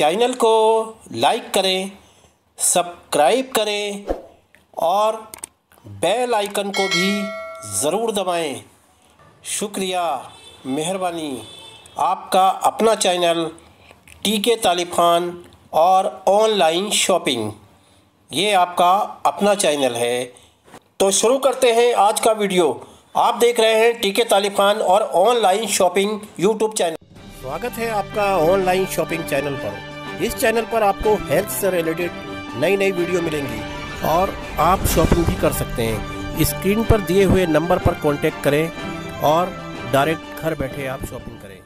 Channel को like करें, subscribe करें और बेल आइकन को भी ज़रूर दबाएँ। शुक्रिया, मेहरबानी। आपका अपना चैनल टीके तालिब खान और ऑनलाइन शॉपिंग, ये आपका अपना चैनल है। तो शुरू करते हैं आज का वीडियो। आप देख रहे हैं टीके तालिब खान और ऑनलाइन शॉपिंग यूट्यूब चैनल। स्वागत है आपका ऑनलाइन शॉपिंग चैनल पर। इस चैनल पर आपको हेल्थ से रिलेटेड नई नई वीडियो मिलेंगी। और आप शॉपिंग भी कर सकते हैं। स्क्रीन पर दिए हुए नंबर पर कांटेक्ट करें और डायरेक्ट घर बैठे आप शॉपिंग करें।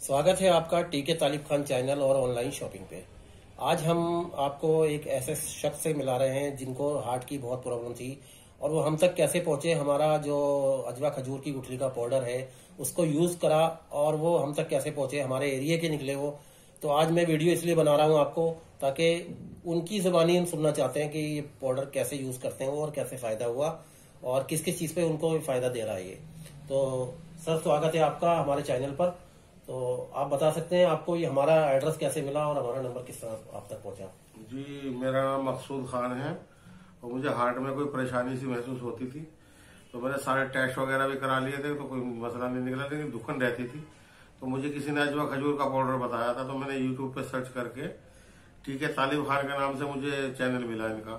स्वागत है आपका टीके तालिब खान चैनल और ऑनलाइन शॉपिंग पे। आज हम आपको एक ऐसे शख्स से मिला रहे हैं जिनको हार्ट की बहुत प्रॉब्लम थी और वो हम तक कैसे पहुँचे, हमारा जो अजवा खजूर की गुठली का पाउडर है, उसको यूज़ करा और वो हम तक कैसे पहुँचे, हमारे एरिया के निकले वो। तो आज मैं वीडियो इसलिए बना रहा हूँ आपको ताकि उनकी जबानी हम सुनना चाहते हैं कि ये पाउडर कैसे यूज़ करते हैं और कैसे फ़ायदा हुआ और किस किस चीज़ पे उनको फ़ायदा दे रहा है ये। तो सर, स्वागत है आपका हमारे चैनल पर। तो आप बता सकते हैं आपको ये हमारा एड्रेस कैसे मिला और हमारा नंबर किस तरह आप तक पहुँचा? जी, मेरा नाम मकसूद खान है और मुझे हार्ट में कोई परेशानी सी महसूस होती थी। तो मैंने सारे टेस्ट वगैरह भी करा लिए थे तो कोई मसला नहीं निकला, लेकिन दुखन रहती थी। तो मुझे किसी ने अजवा खजूर का पाउडर बताया था तो मैंने यूट्यूब पे सर्च करके ठीक है तालिब खान के नाम से मुझे चैनल मिला इनका।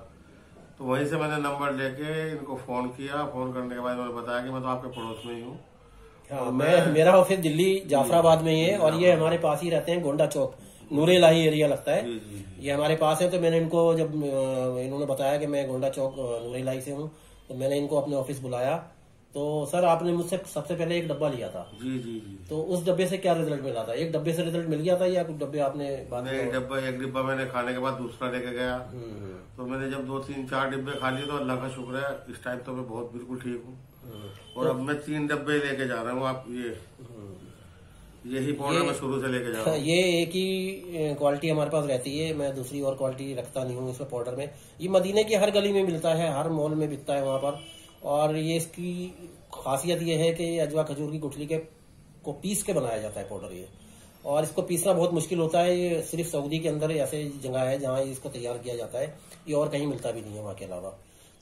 तो वहीं से मैंने नंबर लेके इनको फ़ोन किया। फ़ोन करने के बाद उन्होंने बताया कि मैं तो आपके पड़ोस में ही हूँ। हाँ मैं मेरा ऑफ़िस दिल्ली जाफराबाद में ही है और ये हमारे पास ही रहते हैं गोंडा चौक नूरे लाही एरिया लगता है। जी जी ये हमारे पास है तो मैंने इनको जब इन्होंने बताया कि मैं गोंडा चौक नूरे लाही से हूँ तो मैंने इनको अपने ऑफ़िस बुलाया। तो सर आपने मुझसे सबसे पहले एक डब्बा लिया था। जी जी जी। तो उस डब्बे से क्या रिज़ल्ट मिला था? एक डब्बे से रिज़ल्ट मिल गया था या कुछ डब्बे आपने बाद एक डब्बा एक डिब्बा मैंने खाने के बाद दूसरा लेके गया। हम्म, तो मैंने जब दो तीन चार डिब्बे खा लिए तो अल्लाह का शुक्र है इस टाइम तो मैं बहुत बिल्कुल ठीक हूँ। हम्म, और अब मैं तीन डब्बे लेके जा रहा हूँ आप ये यही पाउडर मैं शुरू से लेके जा रहा हूँ। ये एक ही क्वालिटी हमारे पास रहती है मैं दूसरी और क्वालिटी रखता नहीं हूँ इसमें पाउडर में। ये मदीने की हर गली में मिलता है हर मॉल में बिकता है वहाँ पर। और ये इसकी खासियत ये है कि अजवा खजूर की गुठली के को पीस के बनाया जाता है पाउडर ये। और इसको पीसना बहुत मुश्किल होता है ये सिर्फ़ सऊदी के अंदर ऐसे जगह है जहाँ इसको तैयार किया जाता है। ये और कहीं मिलता भी नहीं है वहाँ के अलावा।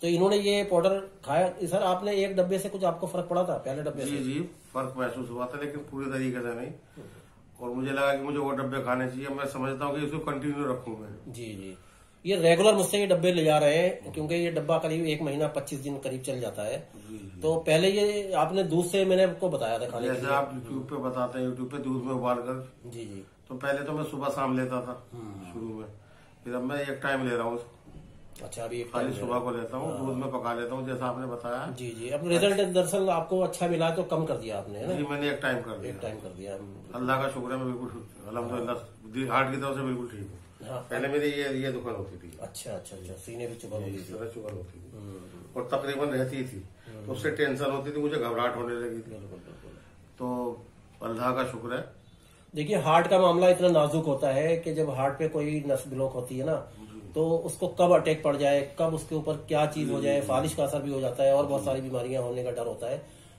तो इन्होंने ये पाउडर खाया। सर आपने एक डब्बे से कुछ आपको फ़र्क पड़ा था? पहले डब्बे से? जी जी फ़र्क महसूस हुआ था लेकिन पूरे तरीके से नहीं। और मुझे लगा कि मुझे वो डब्बे खाने चाहिए। मैं समझता हूँ कि इसको कंटिन्यू रखूँ मैं। जी जी। ये रेगुलर मुझसे ये डब्बे ले जा रहे हैं क्योंकि ये डब्बा करीब एक महीना पच्चीस दिन करीब चल जाता है। तो पहले ये आपने दूध से मैंने आपको बताया था खाने जैसे आप यूट्यूब पे बताते हैं यूट्यूब पे दूध में उबाल कर। जी जी। तो पहले तो मैं सुबह शाम लेता था शुरू में। फिर अब मैं एक टाइम ले रहा हूँ अच्छा अभी खाली सुबह को लेता हूँ दूध में पका लेता हूँ जैसा आपने बताया। जी जी। अब रिज़ल्ट दरअसल आपको अच्छा मिला तो कम कर दिया आपने ना? जी मैंने एक टाइम कर दिया। एक टाइम कर दिया। अल्लाह का शुक्र है मैं बिल्कुल अलहमदुल्ला हार्ट की तरफ़ से बिल्कुल ठीक हूँ। हाँ। पहले मेरी ये ये दुकान होती थी। अच्छा अच्छा अच्छा सीने भी चुभन होती थी। शुगर होती थी। और तकरीबन रहती थी। तो उससे टेंशन होती थी मुझे घबराहट होने लगी थी। तो अल्लाह का शुक्र है। देखिए हार्ट का मामला इतना नाजुक होता है कि जब हार्ट पे कोई नस ब्लॉक होती है ना तो उसको कब अटैक पड़ जाए कब उसके ऊपर क्या चीज़ हो जाए फालिश का असर भी हो जाता है और बहुत सारी बीमारियाँ होने का डर होता है।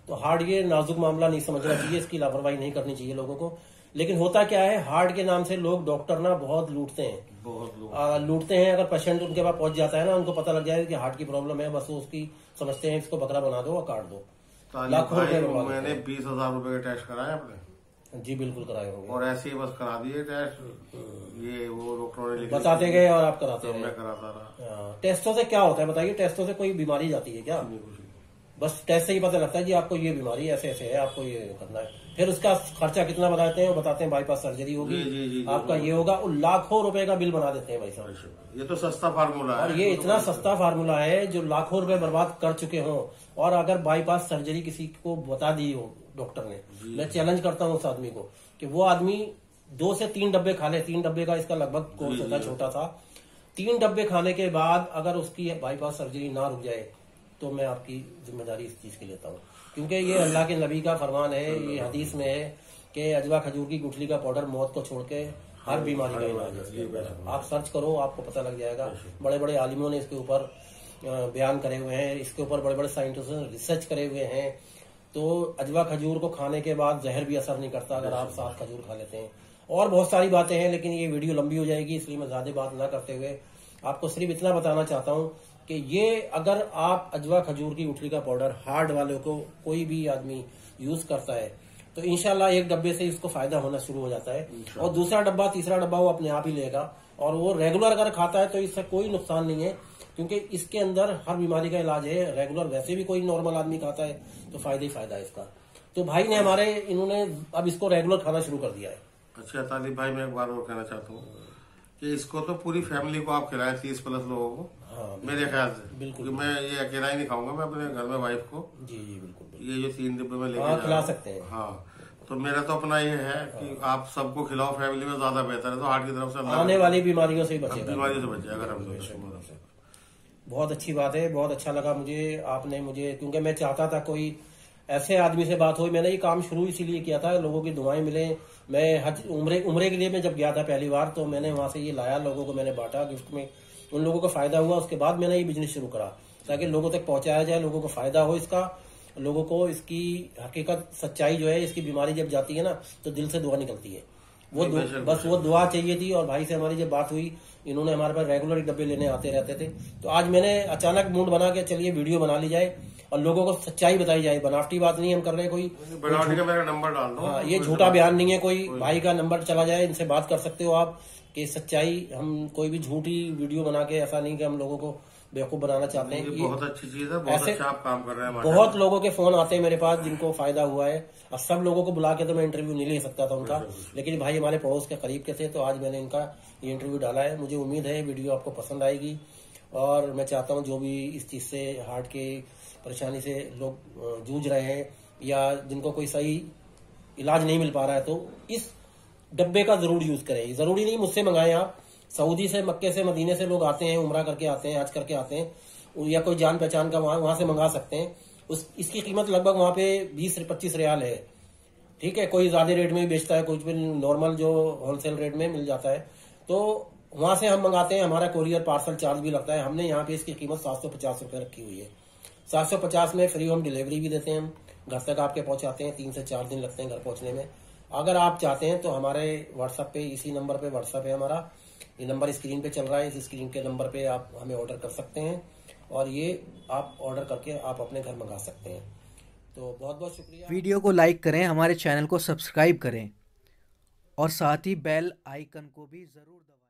तो हार्ट ये नाजुक मामला नहीं समझना चाहिए इसकी लापरवाही नहीं करनी चाहिए लोगों को। लेकिन होता क्या है हार्ट के नाम से लोग डॉक्टर ना बहुत लूटते हैं। बहुत आ, लूटते हैं अगर पेशेंट उनके पास पहुँच जाता है ना उनको पता लग जाए कि हार्ट की प्रॉब्लम है बस उसकी समझते हैं इसको बकरा बना दो और काट दो। लाखों रुपए मैंने बीस हज़ार रूपए का टेस्ट कराया अपने जी बिल्कुल कराए होंगे। और ऐसे ही बस करा दिए टेस्ट ये वो डॉक्टरों ने बताते गए और आप कराते तो गए। मैं कराता रहा। हाँ, टेस्टों से क्या होता है बताइए? टेस्टों से कोई बीमारी जाती है क्या। बस टेस्ट से ही पता लगता है कि आपको ये बीमारी ऐसे ऐसे है आपको ये करना है। फिर उसका खर्चा कितना बताते हैं वो बताते हैं बाईपास सर्जरी होगी जी, जी, जी, आपका ये होगा और लाखों रुपए का बिल बना देते हैं भाई साहब। ये तो सस्ता फार्मूला है। और ये इतना सस्ता फार्मूला है जो लाखों रुपए बर्बाद कर चुके हो और अगर बाईपास सर्जरी किसी को बता दी हो डॉक्टर ने। मैं चैलेंज करता हूँ उस आदमी को कि वो आदमी दो से तीन डब्बे खा ले। तीन डब्बे का इसका लगभग कोर्स होता छोटा सा। तीन डब्बे खाने के बाद अगर उसकी बाईपास सर्जरी ना रुक जाए तो मैं आपकी ज़िम्मेदारी इस चीज़ की लेता हूँ। क्योंकि ये अल्लाह के नबी का फरमान है ये हदीस में है कि अजवा खजूर की गुठली का पाउडर मौत को छोड़ के हर बीमारी का इलाज है। आप सर्च करो आपको पता लग जाएगा। बड़े बड़े आलिमों ने इसके ऊपर बयान करे हुए हैं इसके ऊपर बड़े बड़े साइंटिस्ट ने रिसर्च करे हुए हैं। तो अजवा खजूर को खाने के बाद जहर भी असर नहीं करता अगर आप सात खजूर खा लेते हैं। और बहुत सारी बातें हैं लेकिन ये वीडियो लंबी हो जाएगी इसलिए मैं ज़्यादा बात ना करते हुए आपको सिर्फ़ इतना बताना चाहता हूँ कि ये अगर आप अजवा खजूर की उठली का पाउडर हार्ड वाले को कोई भी आदमी यूज़ करता है तो इनशाला एक डब्बे से इसको फ़ायदा होना शुरू हो जाता है। और दूसरा डब्बा तीसरा डब्बा वो अपने आप ही लेगा। और वो रेगुलर अगर खाता है तो इससे कोई नुकसान नहीं है क्योंकि इसके अंदर हर बीमारी का इलाज है। रेगुलर वैसे भी कोई नॉर्मल आदमी खाता है तो फ़ायदा ही फ़ायदा है इसका। तो भाई ने हमारे इन्होंने अब इसको रेगुलर खाना शुरू कर दिया है। अच्छा तालिब भाई मैं एक बार और कहना चाहता हूँ कि इसको तो पूरी फैमिली को आप खिलाएँ तीस प्लस लोगों को। मेरे ख्याल से। बिल्कुल। मैं ये अकेला ही नहीं खाऊँगा मैं अपने घर में वाइफ को। जी जी बिल्कुल। ये जो तीन डिब्बे में लेके हाँ खिला सकते हैं। हाँ तो मेरा तो अपना ये है कि आप सबको खिलाओ फैमिली में ज़्यादा बेहतर है तो हार्ट की तरफ़ से आने वाली बीमारियों से ही बचेगा। बीमारी से बचे अगर हम बहुत अच्छी बात है बहुत अच्छा लगा मुझे आपने मुझे क्योंकि मैं चाहता था कोई ऐसे आदमी से बात हुई। मैंने ये काम शुरू इसीलिए किया था लोगों की दुआएँ मिले। मैं हज उम्रे उम्रे के लिए मैं जब गया था पहली बार तो मैंने वहाँ से ये लाया लोगों को मैंने बांटा गिफ्ट में। उन लोगों को फ़ायदा हुआ उसके बाद मैंने ये बिज़नेस शुरू करा ताकि लोगों तक पहुँचाया जाए लोगों को फ़ायदा हो इसका लोगों को इसकी हकीकत सच्चाई जो है इसकी बीमारी जब जाती है ना तो दिल से दुआ निकलती है। वो दु- बेशक, बस वो दुआ चाहिए थी और भाई से हमारी जब बात हुई इन्होंने हमारे पास रेगुलर डब्बे लेने आते रहते थे। तो आज मैंने अचानक मूड बना के चलिए वीडियो बना ली जाए और लोगों को सच्चाई बताई जाए बनावटी बात नहीं हम कर रहे कोई। बनावटी का मेरा नंबर डाल दो। हाँ ये झूठा बयान नहीं है कोई भाई का नंबर चला जाए इनसे बात कर सकते हो आप। कि सच्चाई हम कोई भी झूठी वीडियो बना के ऐसा नहीं कि हम लोगों को बेवकूफ़ बनाना चाहते हैं बहुत अच्छी चीज़ है बहुत ऐसे- अच्छा आप काम कर रहे हैं बहुत लोगों के फ़ोन आते हैं मेरे पास जिनको फ़ायदा हुआ है अब सब लोगों को बुला के तो मैं इंटरव्यू नहीं ले सकता था उनका। लेकिन भाई हमारे पड़ोस के करीब के थे तो आज मैंने इनका ये इंटरव्यू डाला है। मुझे उम्मीद है वीडियो आपको पसंद आएगी और मैं चाहता हूँ जो भी इस चीज़ से हार्ट के परेशानी से लोग जूझ रहे हैं या जिनको कोई सही इलाज नहीं मिल पा रहा है तो इस डब्बे का ज़रूर यूज़ करें। ज़रूरी नहीं मुझसे मंगाएँ आप। सऊदी से, मक्के से, मदीने से लोग आते हैं, उमरा करके आते हैं आज करके आते हैं, या कोई जान पहचान का वहाँ वहाँ से मंगा सकते हैं। उस, इसकी कीमत लगभग वहाँ पे बीस, पच्चीस रियाल है। ठीक है, कोई ज़्यादा रेट में भी बेचता है, कुछ भी नॉर्मल जो होलसेल रेट में मिल जाता है। तो वहाँ से हम मंगाते हैं, हमारा कोरियर पार्सल चार्ज भी लगता है। हमने यहाँ पे इसकी कीमत सात सौ पचास रखी हुई है। सात सौ पचास में फ्री होम डिलीवरी भी देते हैं हम। घर तक आपके पहुंचाते हैं, तीन से चार दिन लगते हैं घर पहुँचने में। अगर आप चाहते हैं तो हमारे व्हाट्सएप पे, इसी नंबर पे व्हाट्सएप है हमारा। ये नंबर स्क्रीन पे चल रहा है, इस स्क्रीन के नंबर पे आप हमें ऑर्डर कर सकते हैं। और ये आप ऑर्डर करके आप अपने घर मंगा सकते हैं। तो बहुत बहुत शुक्रिया। वीडियो को लाइक करें, हमारे चैनल को सब्सक्राइब करें। और साथ ही बेल आइकन को भी ज़रूर दबाएँ।